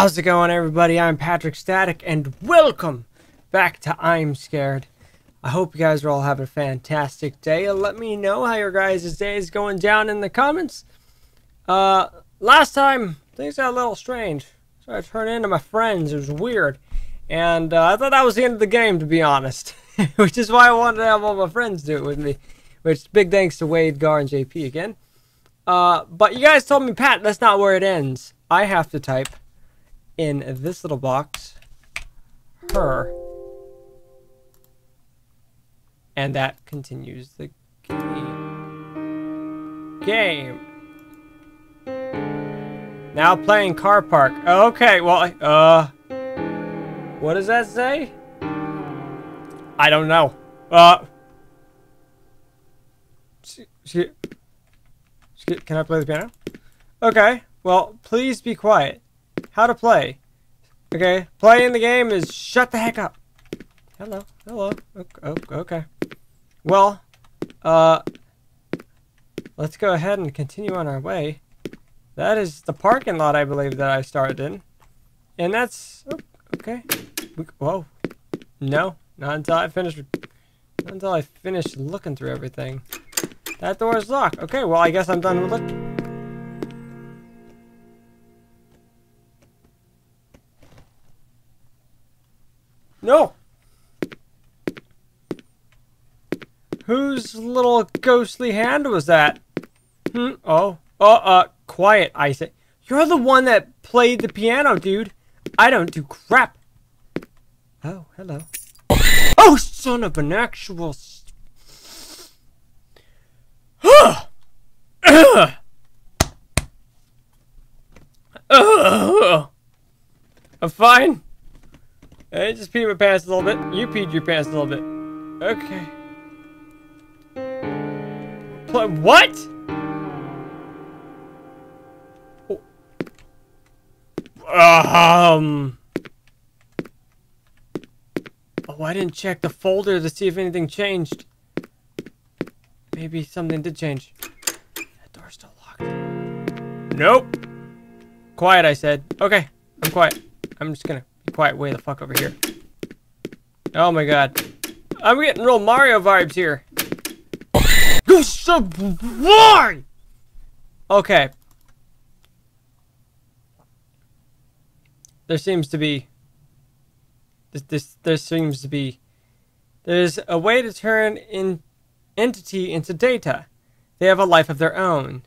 How's it going, everybody? I'm Patrick Static, and welcome back to I'm Scared. I hope you guys are all having a fantastic day. Let me know how your guys' day is going down in the comments. Uh, last time, things got a little strange. So I turned into my friends. It was weird. And uh, I thought that was the end of the game, to be honest. Which is why I wanted to have all my friends do it with me. Which, big thanks to Wade, Gar, and JP again. Uh, but you guys told me, Pat, that's not where it ends. I have to type in this little box her and that continues the game. Game. Now playing car park. Okay, well, uh, what does that say? I don't know. Uh, can I play the piano? Okay, well, please be quiet. How to play. Okay, playing the game is shut the heck up. Hello, hello, okay. Well, uh, let's go ahead and continue on our way. That is the parking lot, I believe, that I started in. And that's, oh, okay. Whoa. No, not until I finish, not until I finish looking through everything. That door is locked. Okay, well, I guess I'm done with looking. No! Whose little ghostly hand was that? Hmm, oh, oh, uh, quiet, I say. You're the one that played the piano, dude. I don't do crap. Oh, hello. Oh, son of an actual... I'm fine. I just peed my pants a little bit. You peed your pants a little bit. Okay. What? Oh. Um. Oh, I didn't check the folder to see if anything changed. Maybe something did change. That door's still locked. Nope. Quiet, I said. Okay, I'm quiet. I'm just gonna quiet way the fuck over here. Oh my god. I'm getting real Mario vibes here. You so why? Okay. There seems to be this this there seems to be there's a way to turn an entity into data. They have a life of their own.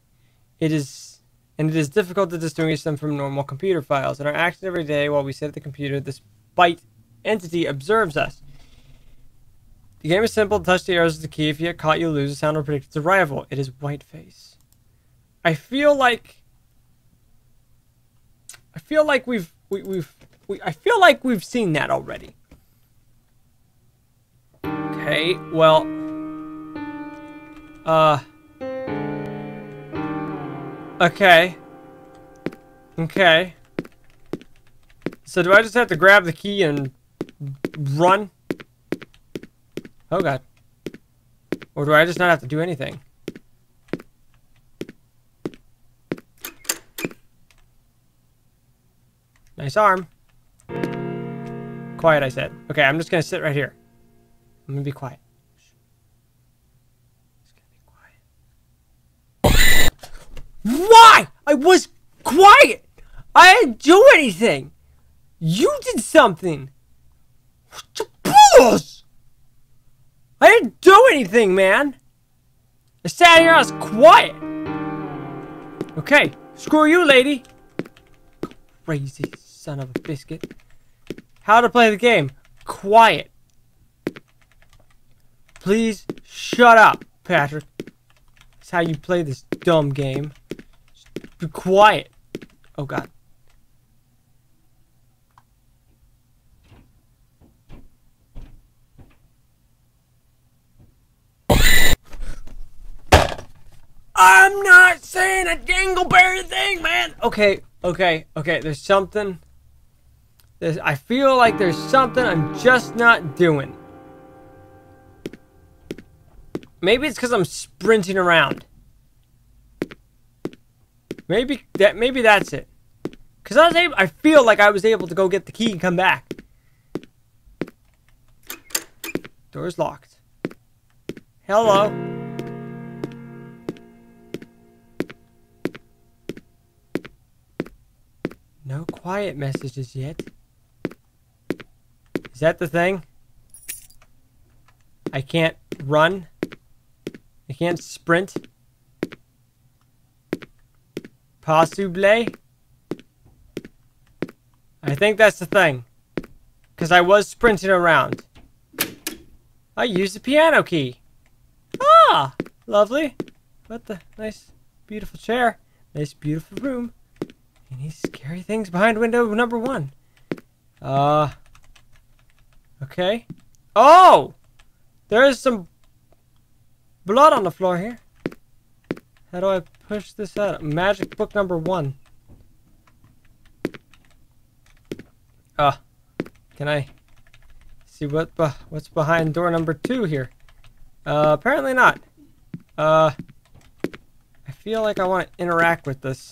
It is and it is difficult to distinguish them from normal computer files. In our actions every day while we sit at the computer, this byte entity observes us. The game is simple. Touch the arrows is the key. If you get caught, you lose. The sound will predict its arrival. It is Whiteface. I feel like... I feel like we've... We, we've... We, I feel like we've seen that already. Okay, well... Uh... Okay. Okay. So do I just have to grab the key and run? Oh god. Or do I just not have to do anything? Nice arm. Quiet, I said. Okay, I'm just gonna sit right here. I'm gonna be quiet. Why? I was quiet! I didn't do anything! You did something! What the? I didn't do anything, man. I sat here, I was quiet. Okay, screw you, lady. Crazy son of a biscuit. How to play the game? Quiet. Please shut up, Patrick. That's how you play this dumb game. Be quiet. Oh, God. I'm not saying a dingleberry thing, man. Okay, okay, okay. There's something. There's, I feel like there's something I'm just not doing. Maybe it's because I'm sprinting around. Maybe that. Maybe that's it. Because I was able, I feel like I was able to go get the key and come back. Door's locked. Hello. No quiet messages yet. Is that the thing? I can't run? I can't sprint? Possibly? I think that's the thing. Because I was sprinting around. I used the piano key. Ah! Lovely. What the nice, beautiful chair. Nice, beautiful room. Any scary things behind window number one? Uh. Okay. Oh! There's some blood on the floor here. How do I push this out? Magic book number one. Ah. Uh, can I see what what's behind door number two here? Uh, apparently not. Uh, I feel like I want to interact with this.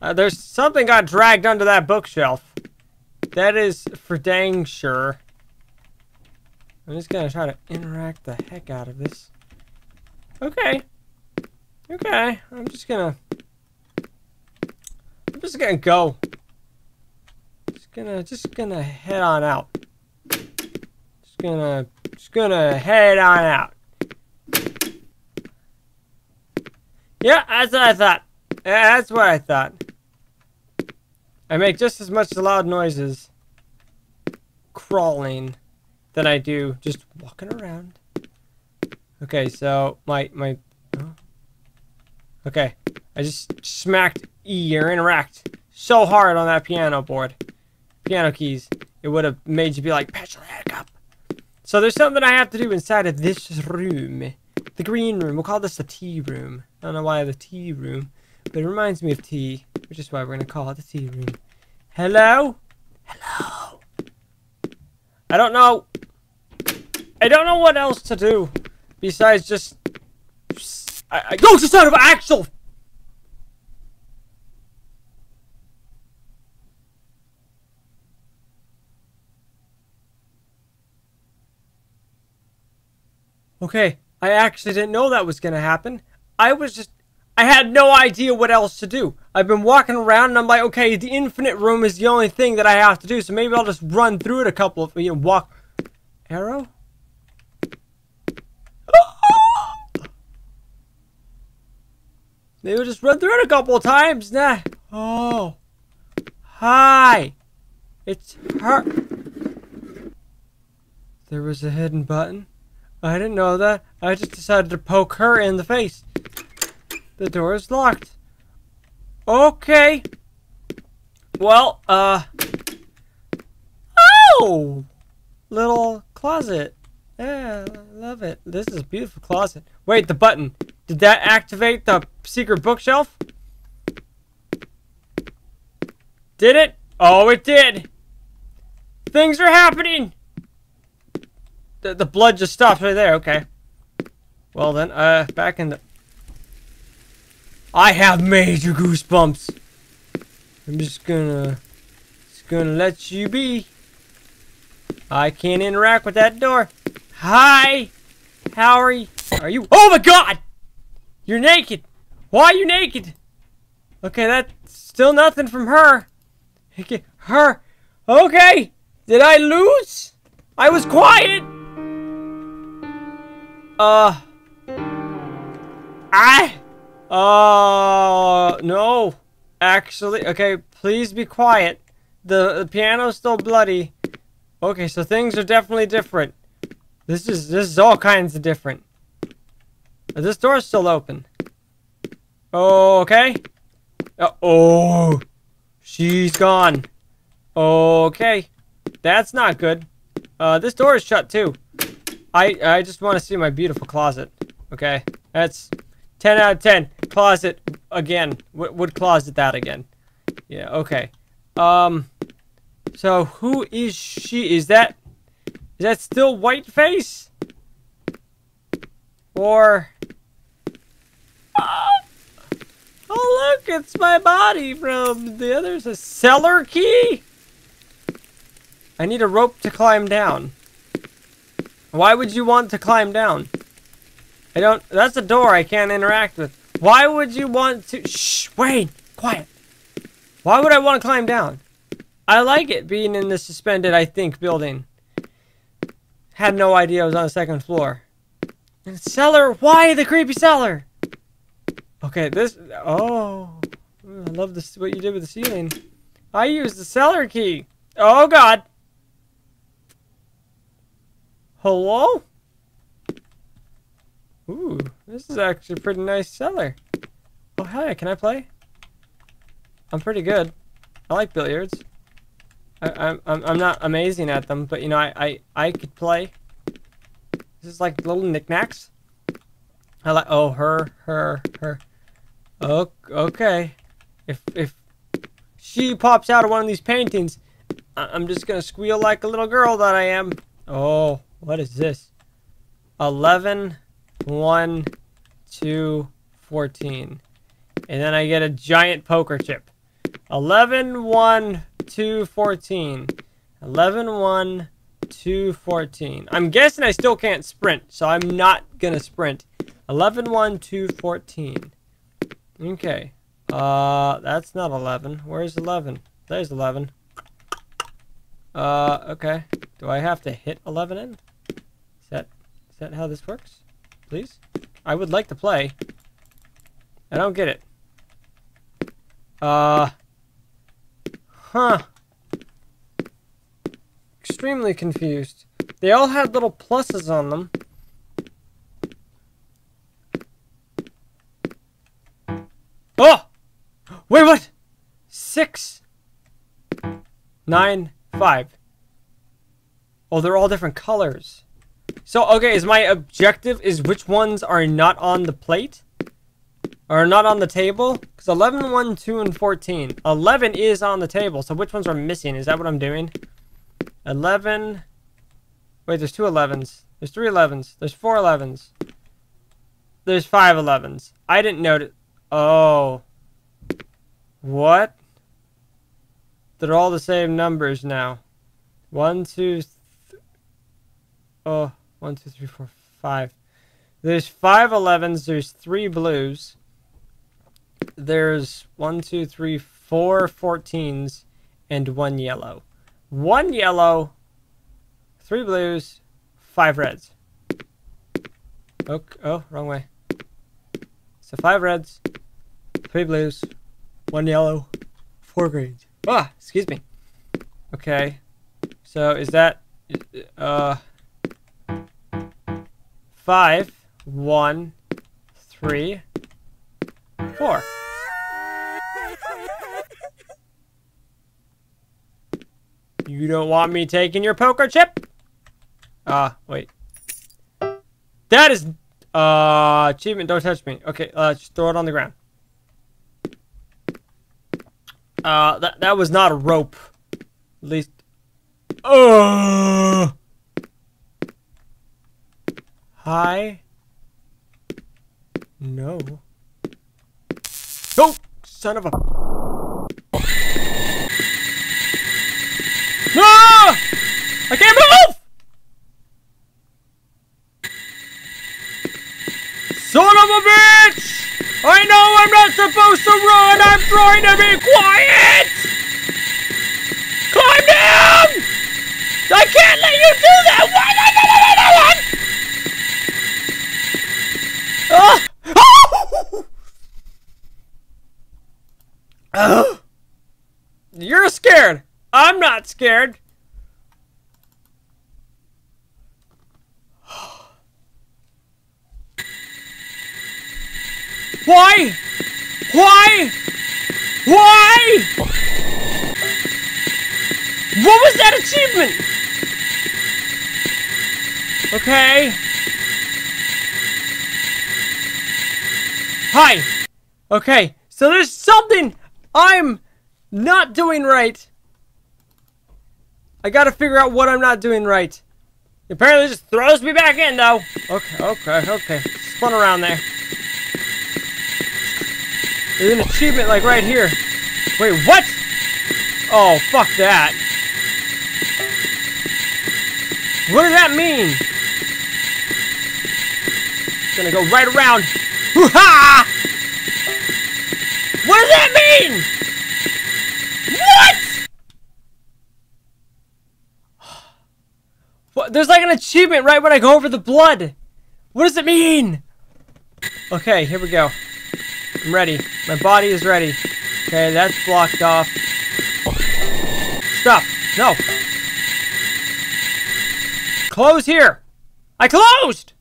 Uh, there's something got dragged under that bookshelf. That is for dang sure. I'm just gonna try to interact the heck out of this. Okay. Okay. I'm just gonna... I'm just gonna go. Just gonna, just gonna head on out. Just gonna, just gonna head on out. Yeah, that's what I thought. Yeah, that's what I thought. I make just as much loud noises crawling than I do just walking around. Okay, so my my oh. Okay. I just smacked E or interact so hard on that piano board. Piano keys. It would have made you be like, patch your head up. So there's something I have to do inside of this room. The green room. We'll call this the tea room. I don't know why the tea room. But it reminds me of tea, which is why we're going to call it the tea room. Hello? Hello? I don't know. I don't know what else to do besides just... I, I, go to son of Axel! Okay, I actually didn't know that was going to happen. I was just I had no idea what else to do. I've been walking around and I'm like, okay, the infinite room is the only thing that I have to do, so maybe I'll just run through it a couple of, you know, walk. Arrow? Maybe we'll just run through it a couple of times. Nah. Oh. Hi. It's her. There was a hidden button. I didn't know that. I just decided to poke her in the face. The door is locked. Okay. Well, uh... Oh! Little closet. Yeah, I love it. This is a beautiful closet. Wait, the button. Did that activate the secret bookshelf? Did it? Oh, it did. Things are happening. The, the blood just stopped right there. Okay. Well then, uh, back in the... I have major goosebumps. I'm just gonna, just gonna let you be. I can't interact with that door. Hi, how are you? Are you? Oh my God! You're naked. Why are you naked? Okay, that's still nothing from her. Okay, her. Okay, did I lose? I was quiet. Uh. I. Uh, no. Actually, okay, please be quiet. The, the piano's still bloody. Okay, so things are definitely different. This is this is all kinds of different. This door's still open. Okay. Oh, she's gone. Okay, that's not good. Uh, this door is shut too. I I just want to see my beautiful closet. Okay, that's 10 out of 10. Closet again. W would closet that again. Yeah, okay. Um, so who is she? Is that, is that still Whiteface? Or, uh, Oh, look, it's my body from the others. A cellar key? I need a rope to climb down. Why would you want to climb down? I don't... That's a door I can't interact with. Why would you want to... Shh, Wayne, quiet. Why would I want to climb down? I like it being in the suspended, I think, building. Had no idea I was on the second floor. And cellar, why the creepy cellar? Okay, this, oh, I love this, what you did with the ceiling. I used the cellar key. Oh, God. Hello? Ooh, this is actually a pretty nice cellar. Oh, yeah, can I play? I'm pretty good. I like billiards. I, I'm, I'm not amazing at them, but, you know, I, I, I could play. This is like little knickknacks. I like, oh, her, her, her. Okay. If, if she pops out of one of these paintings, I'm just gonna squeal like a little girl that I am. Oh, what is this? 11, 1, 2, 14. And then I get a giant poker chip. 11, 1, 2, 14. 11, 1, 214. I'm guessing I still can't sprint, so I'm not to sprint. 11, 1, 2, 14. Okay. Uh, that's not 11. Where's 11? There's 11. Uh, okay. Do I have to hit 11 in? Is that, is that how this works? Please? I would like to play. I don't get it. Uh, huh extremely confused. They all had little pluses on them. Oh! Wait, what? Six. Nine. Five. Oh, they're all different colors. So, okay, is my objective is which ones are not on the plate? Or not on the table? Because 11, 1, 2, and 14. 11 is on the table, so which ones are missing? Is that what I'm doing? 11. Wait, there's two 11s. There's three 11s. There's four 11s. There's five 11s. I didn't notice. Oh. What? They're all the same numbers now. One, two, oh, one, two, three, four, five. There's five 11s. There's three blues. There's one, two, three, four 14s, and one yellow one yellow, three blues, five reds. Oh, oh, wrong way. So five reds, three blues, one yellow, four greens. Ah, excuse me. Okay. So is that uh five, one, three, four. You don't want me taking your poker chip? Ah, uh, wait. That is... Uh, achievement, don't touch me. Okay, uh, just throw it on the ground. Uh, that, that was not a rope. At least... Uh... Hi? No. Oh, son of a... No! I can't move! Son of a bitch! I know I'm not supposed to run! I'm trying to be quiet! Climb down! I can't let you do that! Why not? Oh! You're scared! I'm not scared. Why? Why? Why? What was that achievement? Okay. Hi. Okay, so there's something I'm not doing right. I gotta figure out what I'm not doing right. Apparently just throws me back in, though. Okay, okay, okay. Spun around there. There's an achievement like right here. Wait, what? Oh, fuck that. What does that mean? Gonna go right around. Hoo-ha! What does that mean? What? What? There's like an achievement right when I go over the blood. What does it mean? Okay, here we go. I'm ready. My body is ready. Okay, that's blocked off. Stop. No. Close here. I closed!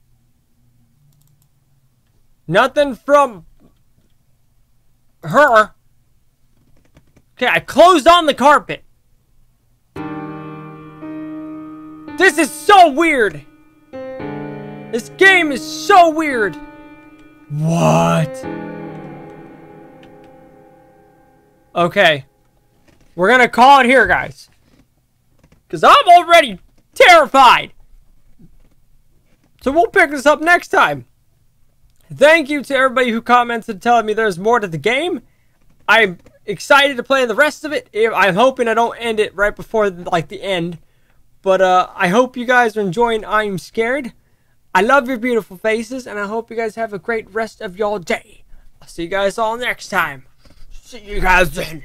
Nothing from her. Okay, I closed on the carpet. This is so weird. This game is so weird. What? Okay. We're gonna call it here, guys. Because I'm already terrified. So we'll pick this up next time. Thank you to everybody who commented telling me there's more to the game. I'm excited to play the rest of it. I'm hoping I don't end it right before like the end. But uh, I hope you guys are enjoying I'm Scared. I love your beautiful faces, and I hope you guys have a great rest of your day. I'll see you guys all next time. See you guys then.